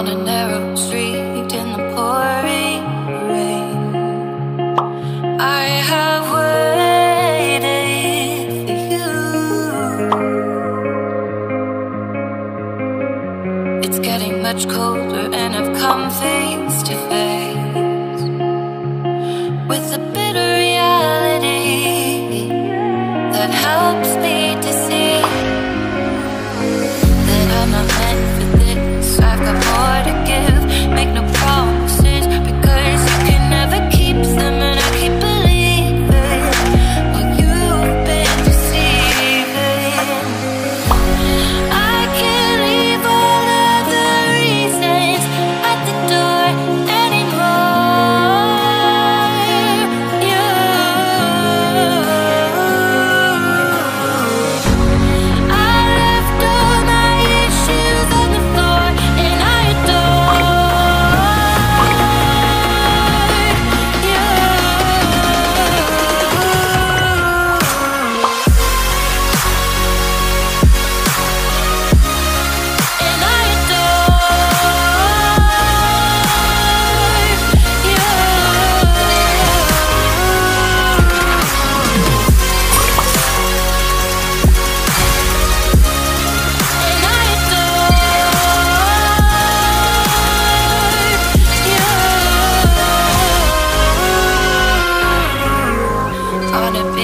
on a narrow street in the pouring rain. I have waited for you. It's getting much colder, and I've come face to face with the bitter reality that helps me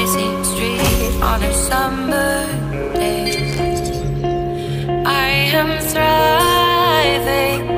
busy street on a summer day. I am thriving.